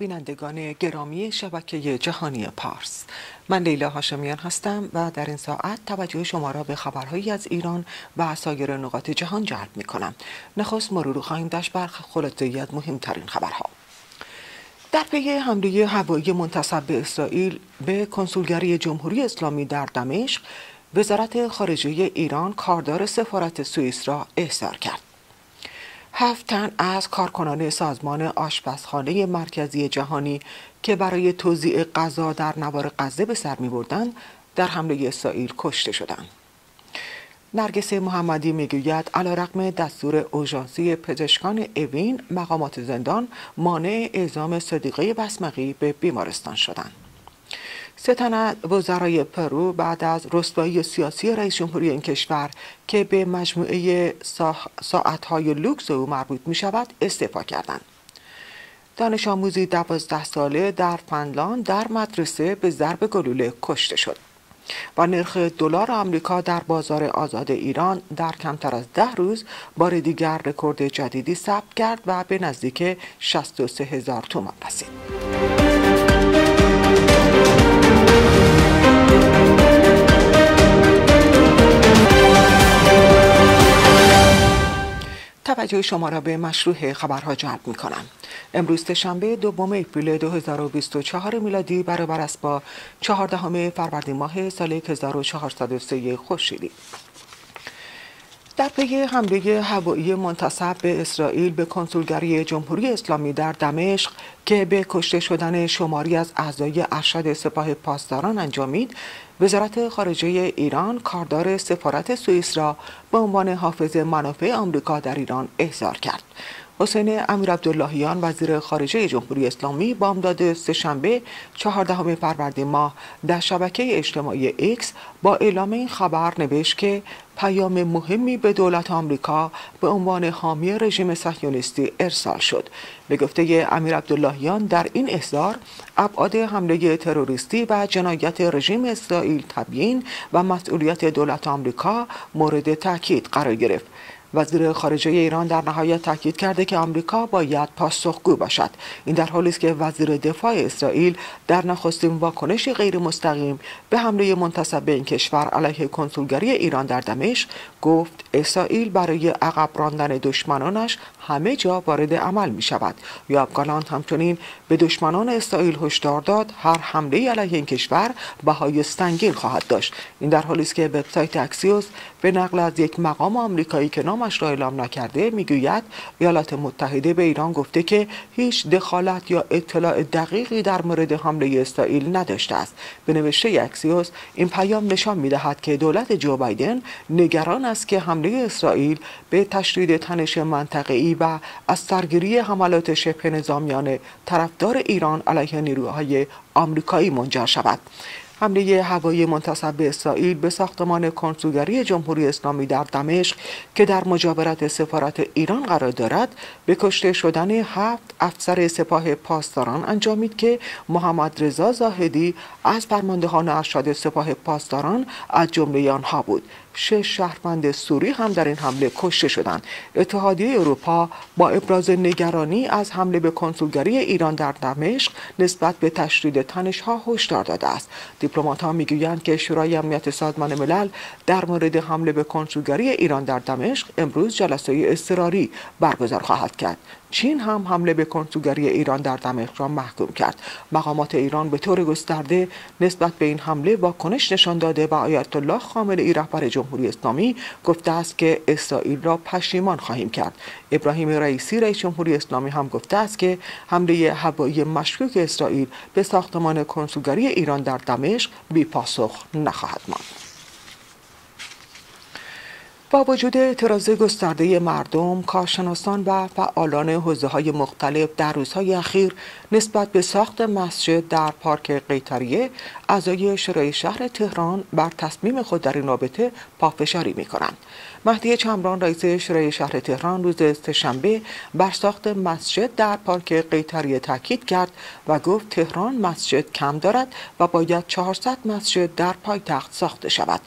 بینندگان گرامی شبکه جهانی پارس. من لیلا هاشمیان هستم و در این ساعت توجه شما را به خبرهایی از ایران و سایر نقاط جهان جلب می کنم نخست مرور خواهیم داشت بر خلاصه از مهمترین خبرها. در پی حمله هوایی منتصب به اسرائیل به کنسولگری جمهوری اسلامی در دمشق وزارت خارجه ایران کاردار سفارت سوئیس را احضار کرد. هفت تن از کارکنان سازمان آشپزخانه مرکزی جهانی که برای توزیع غذا در نوار غزه به سر می بردن در حمله اسرائیل کشته شدند. نرگس محمدی می‌گوید علیرغم دستور اوژانسی پزشکان اوین مقامات زندان مانع اعزام صدیقه بسمقی به بیمارستان شدند. ستن وزرای پرو بعد از رسوایی سیاسی رئیس جمهوری این کشور که به مجموعه ساعتهای لوکس او مربوط می شود استعفا کردند. دانش آموزی دوازده ساله در فنلاند در مدرسه به ضرب گلوله کشته شد و نرخ دلار آمریکا در بازار آزاد ایران در کمتر از ده روز بار دیگر رکورد جدیدی ثبت کرد و به نزدیک 63 هزار تومان رسید. توجه شما را به مشروع خبرها جلب می کنم. امروز شنبه دوم اپریل 2024 میلادی برابر است با چهاردهم فروردین ماه سال 1403 خورشیدی. در پی حمله هوایی منتصب به اسرائیل به کنسولگری جمهوری اسلامی در دمشق که به کشته شدن شماری از اعضای ارشد سپاه پاسداران انجامید وزارت خارجه ایران کاردار سفارت سوئیس را به عنوان حافظ منافع آمریکا در ایران احضار کرد. حسین امیر عبداللهیان وزیر خارجه جمهوری اسلامی بامداد سهشنبه چهاردهم فروردین ماه در شبکه اجتماعی ایکس با اعلام این خبر نوشت که پیام مهمی به دولت آمریکا به عنوان حامی رژیم صهیونیستی ارسال شد. به گفته امیر عبداللهیان در این احضار ابعاد حمله تروریستی و جنایت رژیم اسرائیل تبیین و مسئولیت دولت آمریکا مورد تاکید قرار گرفت. وزیر خارجه ایران در نهایت تاکید کرده که آمریکا باید پاسخگو باشد. این در حالی است که وزیر دفاع اسرائیل در نخستین واکنش غیر مستقیم به حمله منتصب به این کشور علیه کنسولگری ایران در دمشق گفت اسرائیل برای عقب راندن دشمنانش همه جا وارد عمل می شود یا گالانت همچنین به دشمنان اسرائیل هشدار داد هر حمله علیه این کشور بهای سنگین خواهد داشت. این در حالی است که وبسایت اکسیوس به نقل از یک مقام آمریکایی که نامش را اعلام نکرده می‌گوید ایالات متحده به ایران گفته که هیچ دخالت یا اطلاع دقیقی در مورد حمله اسرائیل نداشته است. به نوشته اکسیوس این پیام نشان می‌دهد که دولت جو بایدن نگران است که حمله اسرائیل به تشدید تنش منطقه‌ای و از سرگیری حملات شبه نظامیان طرفدار ایران علیه نیروهای آمریکایی منجر شود. حمله هوایی منتصب به اسرائیل به ساختمان کنسولگری جمهوری اسلامی در دمشق که در مجاورت سفارت ایران قرار دارد به کشته شدن هفت افسر سپاه پاسداران انجامید که محمد رضا زاهدی از فرماندهان ارشد سپاه پاسداران از جمله آنها بود. شش شهروند سوری هم در این حمله کشته شدند. اتحادیه اروپا با ابراز نگرانی از حمله به کنسولگری ایران در دمشق نسبت به تشدید تنشها هشدار داده است. دیپلمات ها می‌گویند که شورای امنیت سازمان ملل در مورد حمله به کنسولگری ایران در دمشق امروز جلسه اضطراری برگزار خواهد کرد. چین هم حمله به کنسولگری ایران در دمشق را محکوم کرد. مقامات ایران به طور گسترده نسبت به این حمله واکنش نشان داده و آیت الله خامنه رهبر جمهوری اسلامی گفته است که اسرائیل را پشیمان خواهیم کرد. ابراهیم رئیسی رئیس جمهوری اسلامی هم گفته است که حمله هوایی مشکوک اسرائیل به ساختمان کنسولگری ایران در دمشق بی پاسخ نخواهد ماند. با وجود اعتراض گسترده مردم، کارشناسان و فعالان حوزه های مختلف در روزهای اخیر نسبت به ساخت مسجد در پارک قیتریه، اعضای شورای شهر تهران بر تصمیم خود در این رابطه پافشاری می کنند. مهدی چمران رئیس شورای شهر تهران روز سهشنبه بر ساخت مسجد در پارک قیتریه تاکید کرد و گفت تهران مسجد کم دارد و باید 400 مسجد در پایتخت ساخته شود.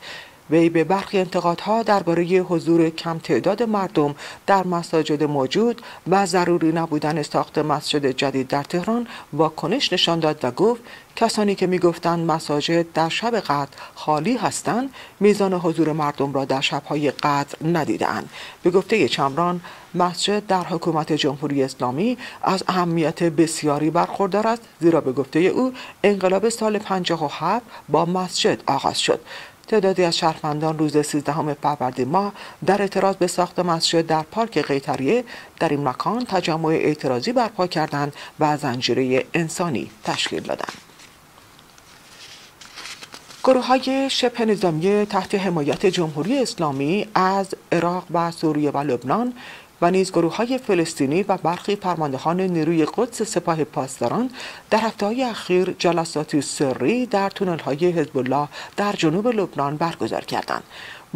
وی به برخی انتقادها درباره حضور کم تعداد مردم در مساجد موجود و ضروری نبودن ساخت مسجد جدید در تهران واکنش نشان داد و گفت کسانی که می‌گفتند مساجد در شب قدر خالی هستند میزان حضور مردم را در شبهای قدر ندیدند به گفته چمران مسجد در حکومت جمهوری اسلامی از اهمیت بسیاری برخوردار است زیرا به گفته او انقلاب سال 57 با مسجد آغاز شد. تعدادی از شهروندان روز 13 فروردین ماه در اعتراض به ساخت مسجد در پارک قیتریه در این مکان تجمع اعتراضی برپا کردند و زنجیره انسانی تشکیل دادند. گروه های شبه نظامی تحت حمایت جمهوری اسلامی از عراق و سوریه و لبنان و نیز گروه های فلسطینی و برخی فرماندهان نیروی قدس سپاه پاسداران در هفته های اخیر جلساتی سری در تونل های حزب الله در جنوب لبنان برگزار کردند.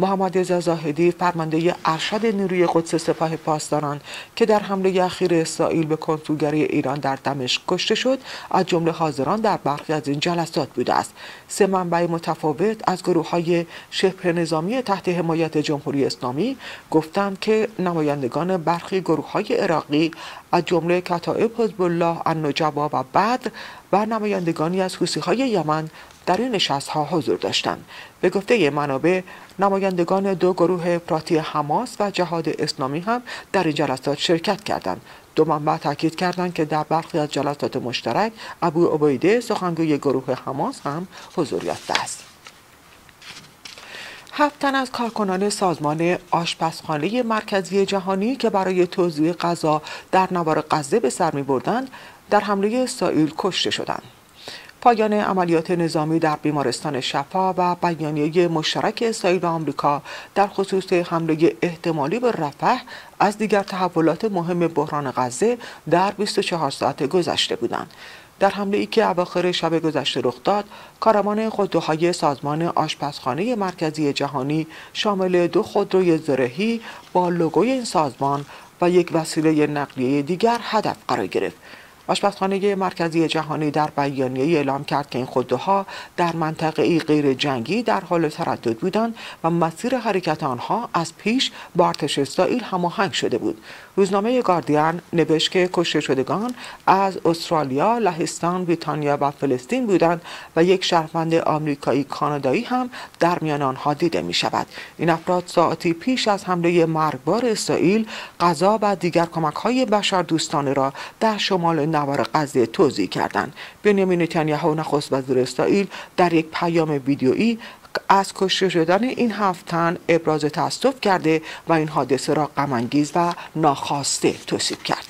محمد رضا زاهدی فرمانده ارشد نیروی قدس سپاه پاسداران که در حمله اخیر اسرائیل به کنسولگری ایران در دمشق کشته شد از جمله حاضران در برخی از این جلسات بوده است. سه منبع متفاوت از گروه های شبه نظامی تحت حمایت جمهوری اسلامی گفتند که نمایندگان برخی گروه های عراقی از جمله کتائب حزب الله النجبا و بعد و نمایندگانی از حوسی های یمن در این نشست ها حضور داشتند به گفته منابع نمایندگان دو گروه افراطی حماس و جهاد اسلامی هم در این جلسات شرکت کردند. دو منبع تاکید کردند که در برخی از جلسات مشترک ابو عبیده سخنگوی گروه حماس هم حضور یافته است. هفت تن از کارکنان سازمان آشپزخانه مرکزی جهانی که برای توزیع غذا در نوار غزه به سر می بردند در حمله اسرائیل کشته شدند. پایان عملیات نظامی در بیمارستان شفا و بیانیه مشترک اسرائیل و آمریکا در خصوص حمله احتمالی به رفح از دیگر تحولات مهم بحران غزه در 24 ساعت گذشته بودند. در حمله ای که اواخر شب گذشته رخ داد کارمان خودروهای سازمان آشپزخانه مرکزی جهانی شامل دو خودروی زرهی با لوگوی این سازمان و یک وسیله نقلیه دیگر هدف قرار گرفت آشپزخانه مرکزی جهانی در بیانیه اعلام کرد که این خودروها در منطقه ای غیر جنگی در حال تردد بودند و مسیر حرکت آنها از پیش با ارتش اسرائیل هماهنگ شده بود روزنامه گاردین نوشت که کشته شدگان از استرالیا، لهستان، بریتانیا و فلسطین بودند و یک شهروند آمریکایی کانادایی هم در میان آنها دیده می شود. این افراد ساعتی پیش از حمله مرگبار اسرائیل غذا و دیگر کمک های بشر دوستانه را در شمال نوار غزه توضیح کردند. بنیامین نتانیاهو نخست وزیر اسرائیل در یک پیام ویدیویی از کشته شدن این هفت تن ابراز تاسف کرده و این حادثه را غمانگیز و ناخواسته توصیف کرد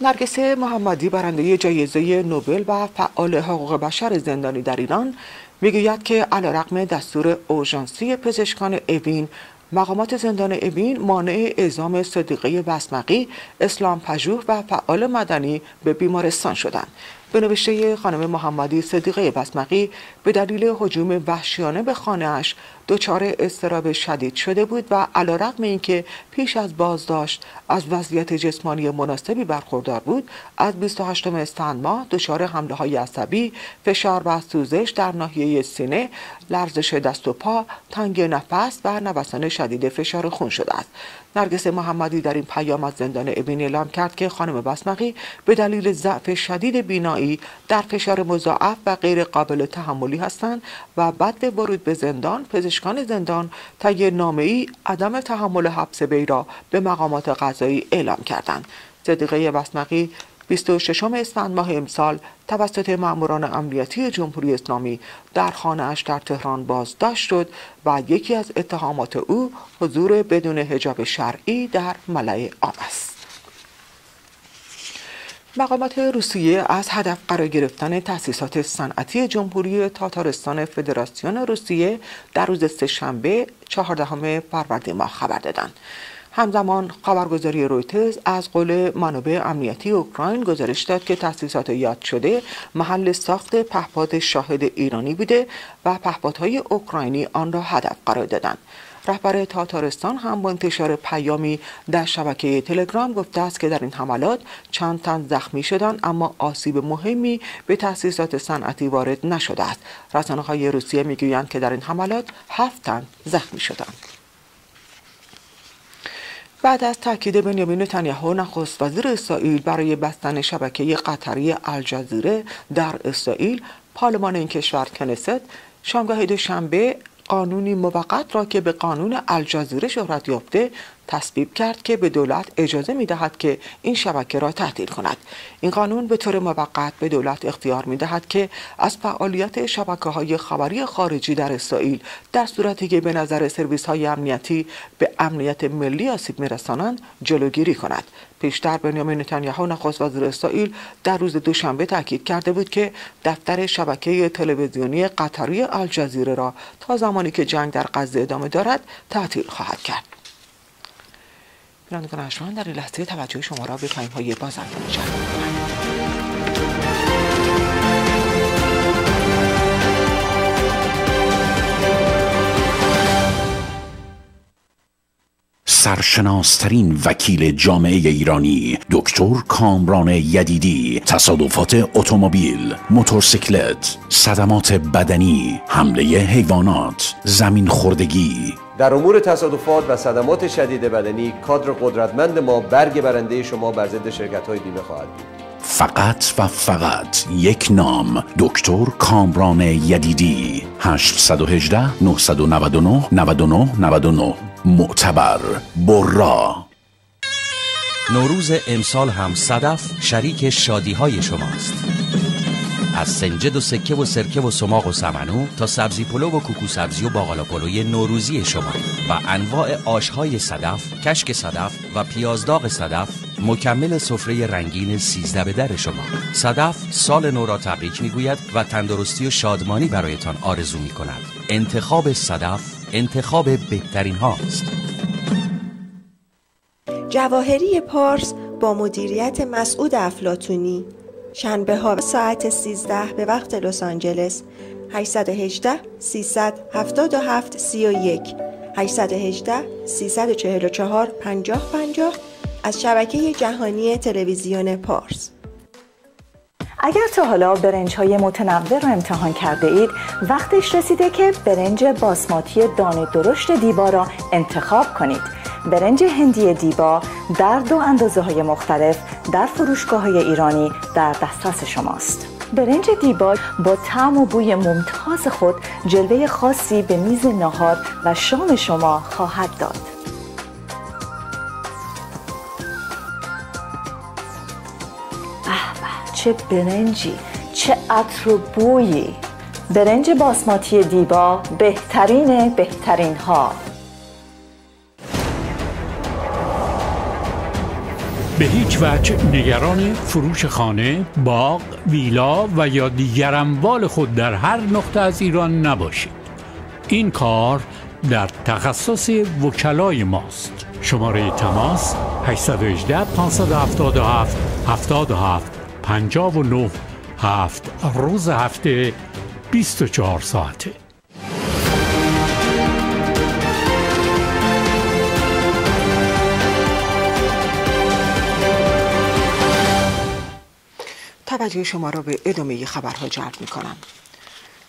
نرگس محمدی برنده جایزه نوبل و فعال حقوق بشر زندانی در ایران می‌گوید که علیرغم دستور اورژانسی پزشکان اوین مقامات زندان اوین مانع اعزام صدیقه بسمقی اسلام پژوه و فعال مدنی به بیمارستان شدند. به نوشته خانم محمدی صدیقه بسمقی به دلیل حجوم وحشیانه به خانهاش دچار استراب شدید شده بود و علیرغم اینکه پیش از بازداشت از وضعیت جسمانی مناسبی برخوردار بود از 28 اسفند ماه دچار حمله های عصبی فشار و سوزش در ناحیه سینه لرزش دست و پا تنگ نفس و نوسان شدید فشار خون شده است. نرگس محمدی در این پیام از زندان ابین اعلام کرد که خانم بسمقی به دلیل ضعف شدید بینایی در فشار مضاعف و غیر قابل تحملی هستند و بعد ورود به زندان پزشکان زندان طی ای عدم تحمل حبس وی را به مقامات قضایی اعلام کردند. صدیقه بسمقی 26 اسفند ماه امسال توسط ماموران امنیتی جمهوری اسلامی در خانهاش در تهران بازداشت شد و یکی از اتهامات او حضور بدون حجاب شرعی در ملع عام است. مقامات روسیه از هدف قرار گرفتن تأسیسات صنعتی جمهوری تاتارستان فدراسیون روسیه در روز سهشنبه 14 فروردین ماه خبر دادند. همزمان خبرگزاری رویترز از قول منابع امنیتی اوکراین گزارش داد که تأسیسات یاد شده محل ساخت پهپاد شاهد ایرانی بوده و پهپادهای اوکراینی آن را هدف قرار دادند. رهبر تاتارستان هم با انتشار پیامی در شبکه تلگرام گفته است که در این حملات چند تن زخمی شدند اما آسیب مهمی به تأسیسات صنعتی وارد نشده است. رسانه های روسیه می‌گویند که در این حملات هفت تن زخمی شدند. بعد از تاکید بنیامین نتانیاهو نخست وزیر اسرائیل برای بستن شبکه قطری الجزیره در اسرائیل پارلمان این کشور کنست شامگاه دوشنبه قانونی موقت را که به قانون الجزیره شهرت یافته تصویب کرد که به دولت اجازه می دهد که این شبکه را تعطیل کند. این قانون به طور موقت به دولت اختیار می دهد که از فعالیت شبکه های خبری خارجی در اسرائیل در صورتی که به نظر سرویس های امنیتی به امنیت ملی آسیب می رسانند جلوگیری کند. پیشتر بنیامین نتانیاهو نخست وزیر اسرائیل در روز دوشنبه تاکید کرده بود که دفتر شبکه تلویزیونی قطری الجزیره را تا زمانی که جنگ در غزه ادامه دارد تعطیل خواهد کرد. بینندگان در این لحظه توجه شما را به پیام های بازنده سرشناسترین وکیل جامعه ایرانی دکتر کامران یدیدی تصادفات اتومبیل موتورسیکلت صدمات بدنی حمله حیوانات زمین خوردگی. در امور تصادفات و صدمات شدید بدنی کادر قدرتمند ما برگ برنده شما بر ضد شرکت های بیمه خواهد بود. فقط و فقط یک نام دکتر کامران یدیدی. 818 999 99 99 معتبر برا. نوروز امسال هم صدف شریک شادی های شماست. از سنجد و سکه و سرکه و سماق و سمنو تا سبزی پلو و کوکو سبزی و باقالا پلوی نوروزی شما. و انواع آشهای صدف، کشک صدف و پیازداغ صدف مکمل سفره رنگین سیزده به در شما. صدف سال نو را تبریک می‌گوید و تندرستی و شادمانی برایتان آرزو می کند انتخاب صدف انتخاب بهترین هاست. جواهری پارس با مدیریت مسعود افلاتونی شنبه ها ساعت 13 به وقت لس آنجلس. 818 377 31 818 344 50 50 از شبکه جهانی تلویزیون پارس. اگر تا حالا برنج های متنوع رو امتحان کرده اید وقتش رسیده که برنج باسماتی دانه درشت دیبا را انتخاب کنید. برنج هندی دیبا در دو اندازه های مختلف در فروشگاه های ایرانی در دسترس شماست. برنج دیبا با طعم و بوی ممتاز خود جلوه خاصی به میز نهار و شام شما خواهد داد. چه برنجی چه عطر و بویی برنج باسماتی دیبا بهترین بهترین ها به هیچ وجه نگران فروش خانه، باغ، ویلا و یا دیگر اموال خود در هر نقطه از ایران نباشید. این کار در تخصص وکلای ماست. شماره تماس 818 577 77 59 هفت روز هفته 24 ساعته توجه شما را به ادامه خبرها جلب می کنم.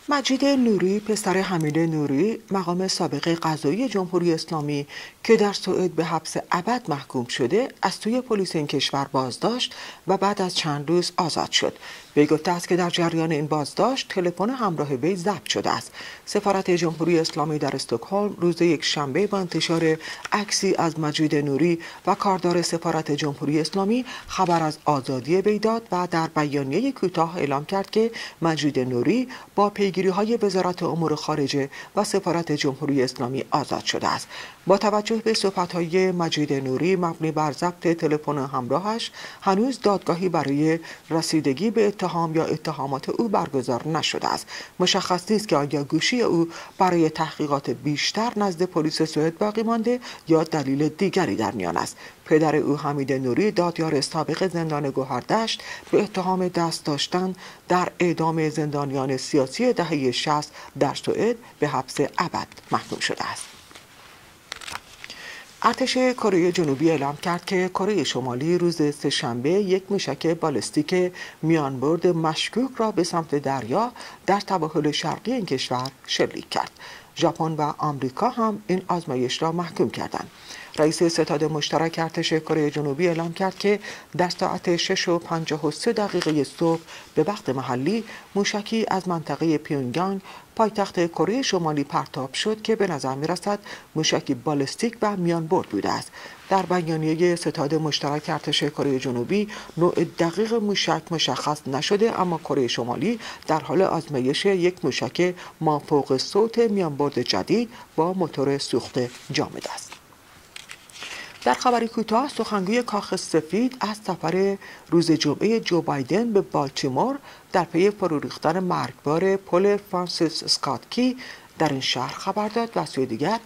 مجید نوری پسر حمید نوری مقام سابق قضایی جمهوری اسلامی که در سوئد به حبس ابد محکوم شده از توی پلیس این کشور بازداشت و بعد از چند روز آزاد شد. وی گفته است که در جریان این بازداشت تلفن همراه وی ضبط شده است. سفارت جمهوری اسلامی در استکهلم روز یک شنبه با انتشار عکسی از مجید نوری و کاردار سفارت جمهوری اسلامی خبر از آزادی وی داد و در بیانیه کوتاه اعلام کرد که مجید نوری با پیگیری های وزارت امور خارجه و سفارت جمهوری اسلامی آزاد شده است. با توجه به صحبت های مجید نوری مبنی بر ضبط تلفن همراهش هنوز دادگاهی برای رسیدگی به اتهام یا اتهامات او برگزار نشده است. مشخص نیست که آیا گوشی او برای تحقیقات بیشتر نزد پلیس سوئد باقی مانده یا دلیل دیگری در میان است. پدر او حمید نوری دادیار سابق زندان گوهردشت به اتهام دست داشتن در اعدام زندانیان سیاسی دهه 60 در سوئد به حبس ابد محکوم شده است. ارتش کره جنوبی اعلام کرد که کره شمالی روز سهشنبه یک موشک بالستیک میانبرد مشکوک را به سمت دریا در تباهل شرقی این کشور شلیک کرد. ژاپن و آمریکا هم این آزمایش را محکوم کردند. رئیس ستاد مشترک ارتش کره جنوبی اعلام کرد که در ساعت 6 و 53 دقیقه صبح به وقت محلی موشکی از منطقه پیونگانگ پایتخت کره شمالی پرتاب شد که به نظر می رسد موشکی بالستیک و میان برد بوده است. در بیانیه ستاد مشترک ارتش کره جنوبی نوع دقیق موشک مشخص نشده اما کره شمالی در حال آزمایش یک موشک مافوق صوت میانبرد جدید با موتور سوخت جامد است. در خبری کوتاه سخنگوی کاخ سفید از سفر روز جمعه جو بایدن به بالتیمور در پی فرو ریختن مرگبار پل فرانسیس اسکاتکی در این شهر خبر داد و سوی دیگر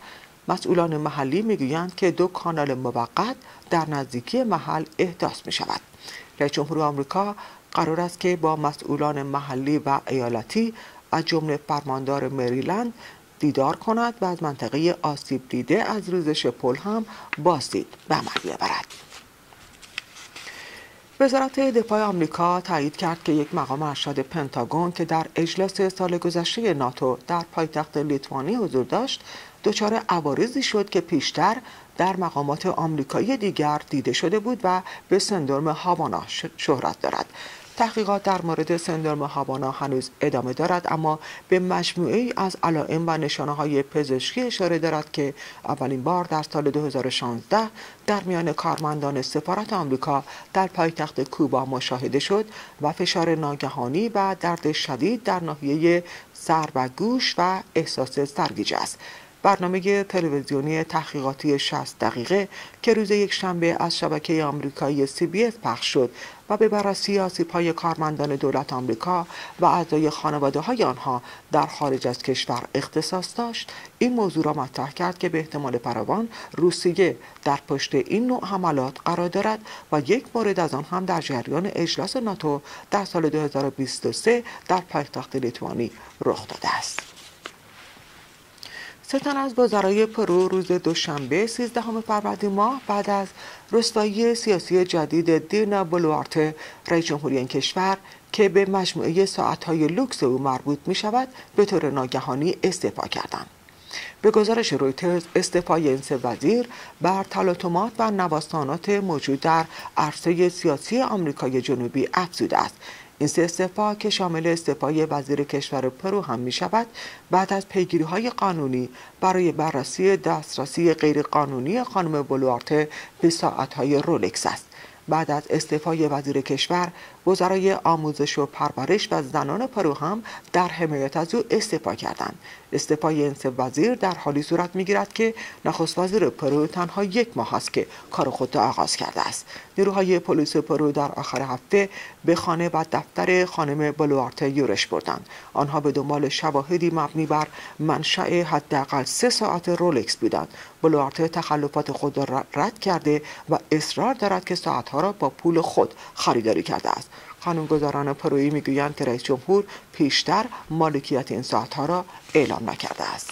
مسئولان محلی می‌گویند که دو کانال موقت در نزدیکی محل احداث می شود. رئیس جمهور آمریکا قرار است که با مسئولان محلی و ایالتی از جمله فرماندار مریلند دیدار کند و از منطقه آسیب دیده از ریزش پل هم بازدید به عمل بیاورد وزارت دفاع آمریکا تایید کرد که یک مقام ارشد پنتاگون که در اجلاس سال گذشته ناتو در پایتخت لیتوانی حضور داشت دچار عوارضی شد که پیشتر در مقامات آمریکایی دیگر دیده شده بود و به سندرم هاوانا شهرت دارد. تحقیقات در مورد سندرم هاوانا هنوز ادامه دارد اما به مجموعه از علائم و نشانه های پزشکی اشاره دارد که اولین بار در سال 2016 در میان کارمندان سفارت آمریکا در پایتخت کوبا مشاهده شد و فشار ناگهانی و درد شدید در ناحیه سر و گوش و احساس سرگیجه است. برنامه تلویزیونی تحقیقاتی 60 دقیقه که روز یک شنبه از شبکه آمریکایی سی اس پخش شد و به بررسی آسیب کارمندان دولت آمریکا و اعضای خانواده های آنها در خارج از کشور اختصاص داشت این موضوع را مطرح کرد که به احتمال فراوان روسیه در پشت این نوع حملات قرار دارد و یک مورد از آن هم در جریان اجلاس ناتو در سال 2023 در پایتخت لیتوانی رخ داده است. سه تن از وزرای پرو روز دوشنبه 13 فروردین ماه بعد از رسوایی سیاسی جدید دینا بلوارته رئیس جمهوری این کشور که به مجموعه ساعتهای لوکس او مربوط می شود به طور ناگهانی استعفا کردند. به گزارش رویترز استعفای این سه وزیر بر تلاطمات و نوسانات موجود در عرصه سیاسی آمریکای جنوبی افزوده است این سه استعفا که شامل استعفای وزیر کشور پرو هم می شود بعد از پیگیری های قانونی برای بررسی دسترسی غیرقانونی خانم بلوارته به ساعت های رولکس است. بعد از استعفای وزیر کشور وزرای آموزش و پرورش و زنان پرو هم در حمایت از او استعفا کردند. استعفای این سه وزیر در حالی صورت می‌گیرد که نخست وزیر پرو تنها یک ماه است که کار خود را آغاز کرده است. نیروهای پلیس پرو در آخر هفته به خانه و دفتر خانم بلوارته یورش بردند. آنها به دنبال شواهدی مبنی بر منشأ حداقل سه ساعت رولکس بودند. بلوارته تخلفات خود را رد کرده و اصرار دارد که ساعتها را با پول خود خریداری کرده است. قانونگذاران پرویی می‌گویند که رئیس جمهور پیشتر مالکیت این ساعتها را اعلام نکرده است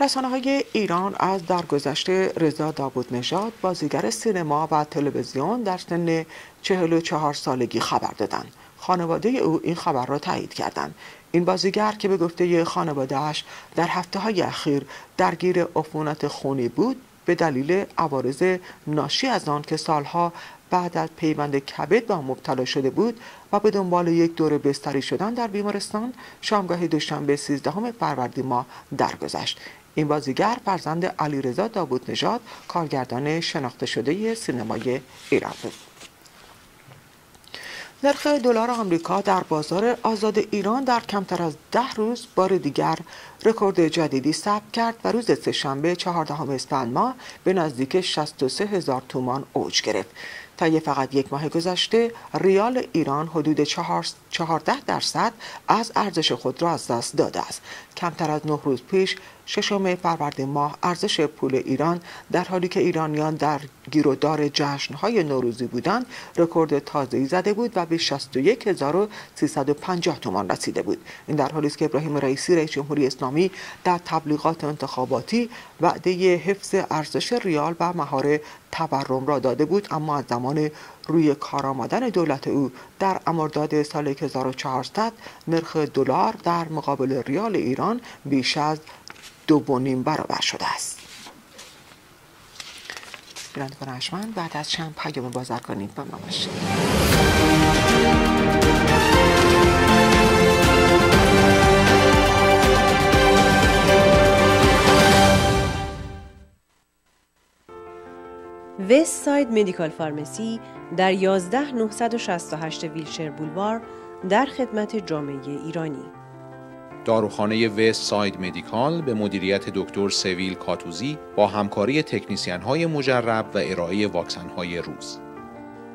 رسانه های ایران از درگذشته رضا داوود نژاد بازیگر سینما و تلویزیون در سن 44 سالگی خبر دادند. خانواده او این خبر را تایید کردند. این بازیگر که به گفته خانوادهش در هفته های اخیر درگیر عفونت خونی بود به دلیل عوارض ناشی از آن که سالها بعد از پیوند کبد با مبتلا شده بود و به دنبال یک دور بستری شدن در بیمارستان شامگاه دوشنبه 13 فروردین ماه درگذشت. این بازیگر فرزند علیرضا داوود نژاد کارگردان شناخته شده سینمای ایران بود. نرخ دلار آمریکا در بازار آزاد ایران در کمتر از ده روز بار دیگر رکورد جدیدی ثبت کرد و روز سهشنبه چهاردهم اسفند ماه به نزدیک 63 هزار تومان اوج گرفت. طی فقط یک ماه گذشته ریال ایران حدود 14 درصد از ارزش خود را از دست داده است. کمتر از نه روز پیش ششم فروردین ماه ارزش پول ایران در حالی که ایرانیان در گیرودار جشنهای نوروزی بودند رکورد تازه‌ای زده بود و به 61350 تومان رسیده بود. این در حالی است که ابراهیم رئیسی رئیس جمهوری اسلامی در تبلیغات انتخاباتی وعده حفظ ارزش ریال و مهار تورم را داده بود اما از زمان روی کار آمدن دولت او در امرداد سال 1400 نرخ دلار در مقابل ریال ایران بیش از دو برابر شده است. بینندگان اشمن بعد از چند پیام بازرگانی با ما باشید. Westside Medical Pharmacy در 11 968 Wilshire Boulevard در خدمت جامعه ایرانی داروخانه Westside Medical به مدیریت دکتر سویل کاتوزی با همکاری تکنیسیان های مجرب و ارائه واکسن های روز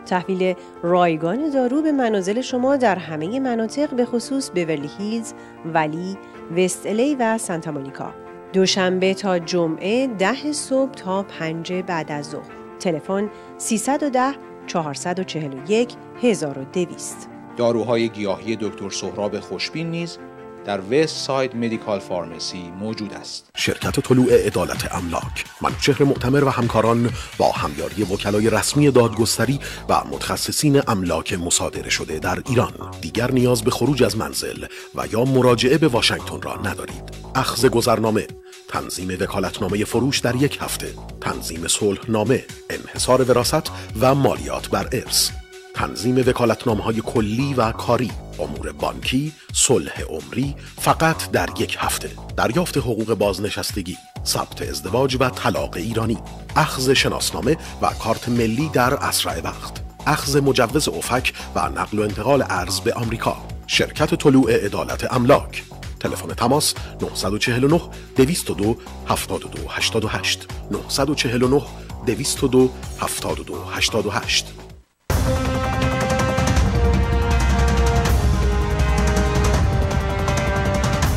تحویل رایگان دارو به منازل شما در همه مناطق به خصوص بورلی هیلز، Valley، West LA و سانتا مونیکا. دوشنبه تا جمعه ده صبح تا پنج بعد از ظهر. تلفن 310 441 1200 داروهای گیاهی دکتر سهراب خوشبین نیز در وست ساید مدیکال فارمسی موجود است. شرکت طلوع عدالت املاک منوچهر معتمر و همکاران با همیاری وکلای رسمی دادگستری و متخصصین املاک مصادره شده در ایران دیگر نیاز به خروج از منزل و یا مراجعه به واشنگتن را ندارید. اخذ گذرنامه تنظیم وکالتنامه فروش در یک هفته تنظیم صلحنامه انحصار وراست و مالیات بر ارث تنظیم وکالتنامه های کلی و کاری. امور بانکی صلح عمری فقط در یک هفته. دریافت حقوق بازنشستگی ثبت ازدواج و طلاق ایرانی. اخذ شناسنامه و کارت ملی در اسرع وقت. اخذ مجوز افک و نقل و انتقال ارز به آمریکا. شرکت طلوع عدالت املاک. تلفن تماس 949 202 72 88 949 202 72 88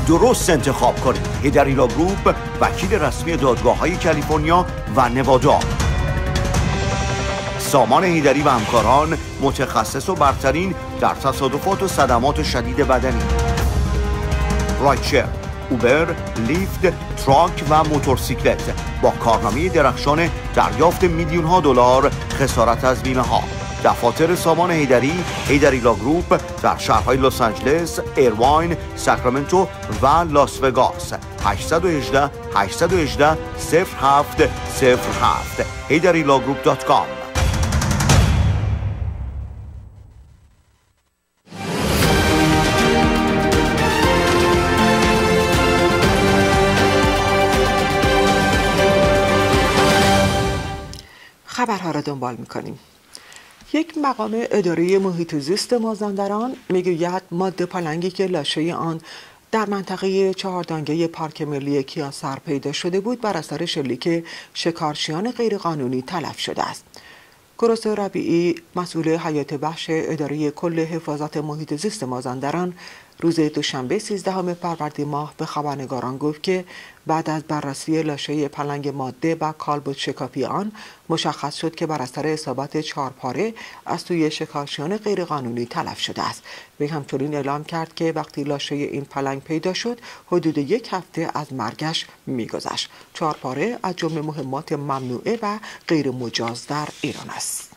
درست انتخاب کنید هیدریلا گروپ وکیل رسمی دادگاه های کالیفرنیا و نوادا. سامان هیدری و همکاران متخصص و برترین در تصادفات و صدمات شدید بدنی. rideshare Uber، Lyft، truck و موتورسیکلت. با کارنامه درخشان دریافت میلیون ها دلار خسارت از بیمه ها دفاتر سامان هیدری Heidari Law Group در شهرهای لس آنجلس، ایرواین، ساکرامنتو و لاس وگاس. 818 818 0707 هیدریلاگروپ.com خبرها را دنبال می‌کنیم. یک مقام اداره محیط زیست مازندران می‌گوید ماده پلنگی که لاشه آن در منطقه چهاردانگه پارک ملی کیاسر پیدا شده بود بر اثر شلیک شکارچیان غیرقانونی تلف شده است. گروس ربیعی مسئول حیات بخش اداره کل حفاظت محیط زیست مازندران روز دوشنبه 13 فروردین ماه به خبرنگاران گفت که بعد از بررسی لاشه پلنگ ماده و کالبوت شکافی آن مشخص شد که بر اثر اصابت چهار پاره از توی شکارچیان غیرقانونی تلف شده است. وی همچنین اعلام کرد که وقتی لاشه این پلنگ پیدا شد حدود یک هفته از مرگش میگذشت. چهار پاره از جمله مهمات ممنوعه و غیر مجاز در ایران است.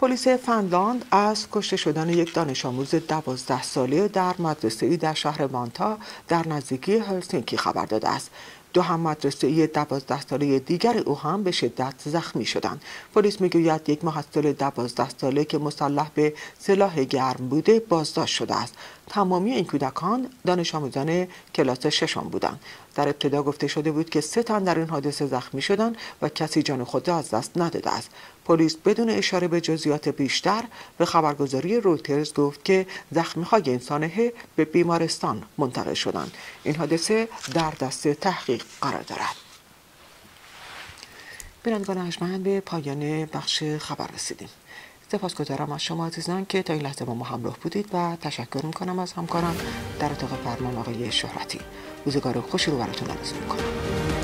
پلیس فنلاند از کشته شدن یک دانش آموز دوازده ساله در مدرسه ای در شهر مانتا در نزدیکی هلسینکی خبر داده است. دو هم مدرسه ای دوازده ساله دیگر او هم به شدت زخمی شدند. پلیس می‌گوید یک محصل دوازده ساله که مسلح به سلاح گرم بوده بازداشت شده است. تمامی این کودکان دانش آموزان کلاس ششم بودند. در ابتدا گفته شده بود که سه تن در این حادثه زخمی شدند و کسی جان خود را از دست نداده است. پلیس بدون اشاره به جزئیات بیشتر به خبرگزاری رویترز گفت که زخمی های این سانحه به بیمارستان منتقل شدند. این حادثه در دست تحقیق قرار دارد. بینندگان ارجمند به پایان بخش خبر رسیدیم سپاسگزارم از شما عزیزان که تا این لحظه با ما همراه بودید و تشکر می‌کنم از همکارم در اتاق فرمان آقای شهرتی. روزگار خوشی رو براتون آرزو می‌کنم.